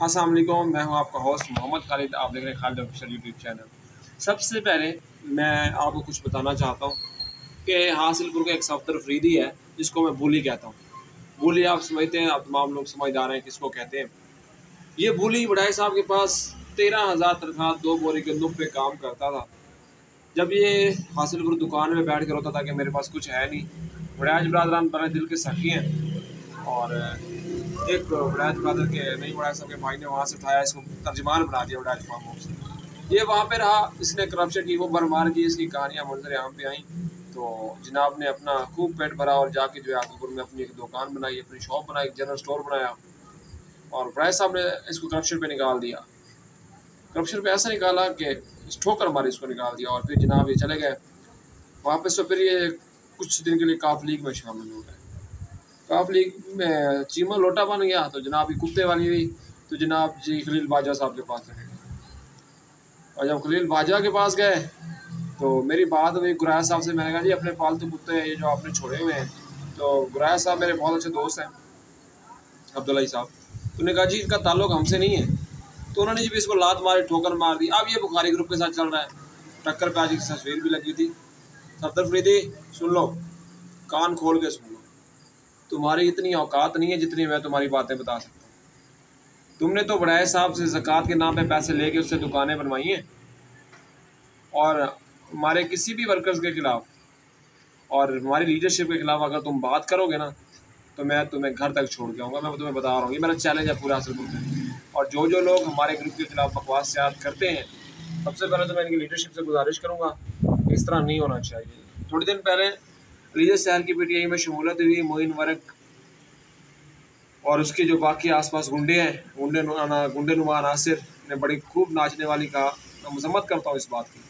वालेकुम मैं हूँ आपका होस्ट मोहम्मद खालिद। आप देख रहे हैं खालिद ऑफिशियल यूट्यूब चैनल सबसे पहले मैं आपको कुछ बताना चाहता हूँ कि हासिलपुर का एक सफ्तर फ्रीदी है, जिसको मैं बोली कहता हूँ। बोली आप समझते हैं, आप तमाम लोग समझदार हैं किसको कहते हैं। ये बोली बड़ाई साहब के पास तेरह हज़ार तनख्वाह, दो बोरी गंदुम पे काम करता था। जब ये हासिलपुर दुकान में बैठ कर होता था कि मेरे पास कुछ है नहीं। बड़ाज बरदरान बड़े दिल के सखी हैं और एक वड़ैत ब्रदर के नई वड़ैत साहब के भाई ने वहाँ से उठाया, इसको तर्जमान बना दिया वड़ैत फार्म हाउस ये वहाँ पे रहा, इसने करप्शन की वो भरमार की, इसकी कहानियाँ मंजर यहाँ पे आई। तो जनाब ने अपना खूब पेट भरा और जाके जो है आकलपुर में अपनी एक दुकान बनाई, अपनी शॉप बनाई जनरल स्टोर बनाया और वड़ैत साहब ने इसको करप्शन पर निकाल दिया। करप्शन पर ऐसा निकाला कि ठोकर मारी इसको निकाल दिया और फिर जनाब ये चले गए। वापस तो फिर ये कुछ दिन के लिए काफ लीग में शामिल हो गए। काफ लीग में चीमा लोटा बन गया तो जनाब ये कुत्ते वाली हुई। तो जनाब जी खलील बाजा साहब के पास गए। और जब खलील बाजा के पास गए तो मेरी बात हुई गुराया साहब से। मैंने कहा, जी, अपने पालतू तो कुत्ते ये जो आपने छोड़े हुए हैं। तो गुराया साहब मेरे बहुत अच्छे दोस्त हैं अब्दुल्ला साहब। उन्होंने कहा, जी, इनका ताल्लुक हमसे नहीं है। तो उन्होंने जब इसको लात मारी, ठोकर मार दी। अब ये बुखारी ग्रुप के साथ चल रहा है। टक्कर पे आज की तस्वीर भी लगी थी। सफदर फरीदी, सुन लो, कान खोल के सुन लो। तुम्हारी इतनी औकात नहीं है जितनी मैं तुम्हारी बातें बता सकता हूँ। तुमने तो बड़ाए साहब से ज़क़़त के नाम पे पैसे लेके उससे दुकानें बनवाई हैं और हमारे किसी भी वर्कर्स के ख़िलाफ़ और हमारी लीडरशिप के ख़िलाफ़ अगर तुम बात करोगे ना तो मैं तुम्हें घर तक छोड़ के आऊँगा, मैं तुम्हें बता रहा हूँ, ये मेरा चैलेंज है पूरा हासिल में और जो जो लोग हमारे ग्रुप के ख़िलाफ़ बकवास याद करते हैं, सबसे पहले तो मैं इनकी लीडरशिप से गुजारिश करूँगा, इस तरह नहीं होना चाहिए। थोड़ी दिन पहले लीजर शहर की पी में शमूलत हुई, मोइन वर्क और उसके जो बाकी आसपास गुंडे हैं, गुंडे गुंडे नुमा नासिर ने बड़ी खूब नाचने वाली कहा मैं मजम्मत करता हूँ इस बात की।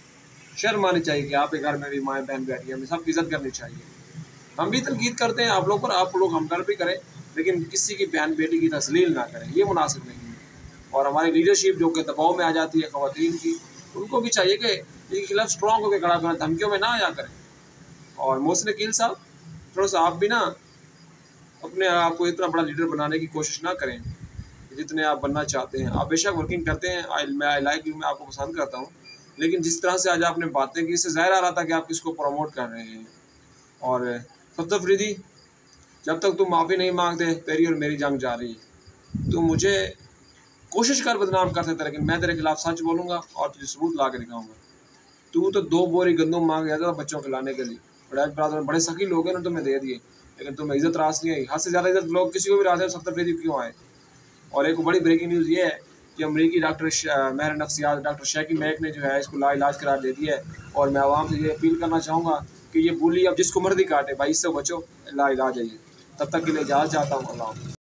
शर्म आनी चाहिए कि आपके घर में भी माएँ, बहन बैठी हमें सबकी इज़्ज़त करनी चाहिए। हम भी तनकीद करते हैं आप लोग पर, आप लोग हम कर भी करें, लेकिन किसी की बहन, बेटी की तस्लील ना करें, ये मुनासिब नहीं है। और हमारी लीडरशिप जो कि दबाव में आ जाती है ख़वान की, उनको भी चाहिए कि इनके खिलाफ स्ट्रॉन्ग होकर खड़ा करें, धमकियों में ना आया करें। और मोहसिन अकील साहब, थोड़ा सा आप भी ना अपने आप को इतना बड़ा लीडर बनाने की कोशिश ना करें, जितने आप बनना चाहते हैं। आप बेशक वर्किंग करते हैं आई मैं आई लाइक यू मैं आपको पसंद करता हूँ, लेकिन जिस तरह से आज आपने बातें की, इससे ज़ाहिर आ रहा था कि आप किसको प्रमोट कर रहे हैं। और सबसे फरीदी, जब तक तुम माफ़ी नहीं मांगते, तेरी और मेरी जंग जा रही है। तो मुझे कोशिश कर बदनाम कर सकता लेकिन मैं तेरे खिलाफ सच बोलूँगा और तुझे सबूत ला के दिखाऊँगा। तू तो दो बोरी गंदम मांग गया था बच्चों को लाने के लिए। बड़े बरादर, बड़े सखी लोग हैं तुम्हें दे दिए। लेकिन तुम्हें इज़्ज़त रास नहीं आई। हद से ज़्यादा इज़्ज़त लोग किसी को भी रास्ते सत्तर फ़ीसदी क्यों आए? और एक बड़ी ब्रेकिंग न्यूज़ ये है कि अमरीकी डॉक्टर महर नफ्सियात, डॉक्टर शेकी मैक ने जो है इसको ला इलाज करार दे दिया है। और मैं आवाम से ये अपील करना चाहूँगा कि ये बोली, अब जिसको मर्दी काटे, भाई इससे बचो ला इलाज आइए तब तक के लिए इजाज़ चाहता हूँ अल्लाह।